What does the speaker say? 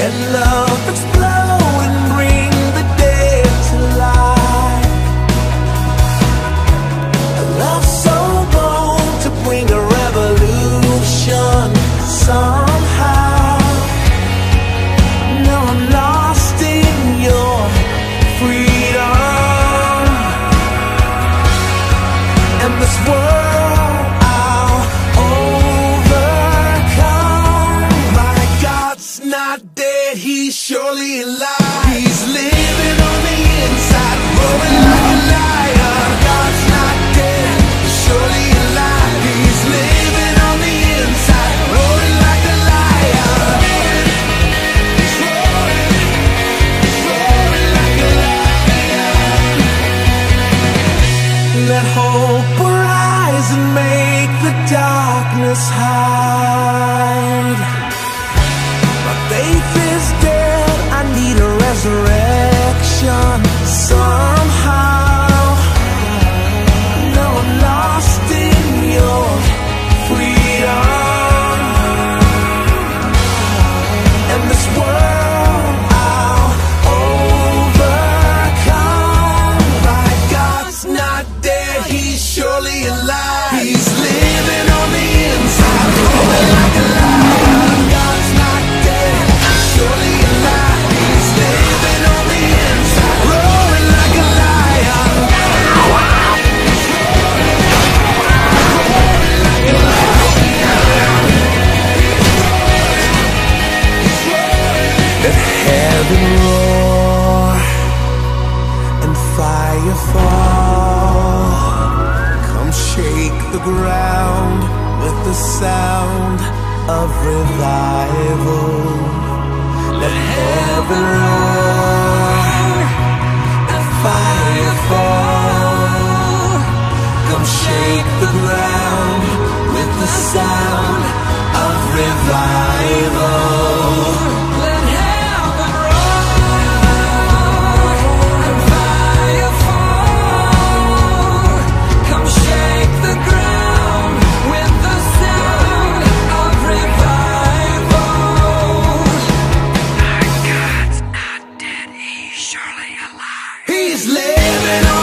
and love. surely alive. even roar and fire fall. Come shake the ground with the sound of revival. Let heaven roar and fire fall. Come shake the ground with the sound of revival. He's living on.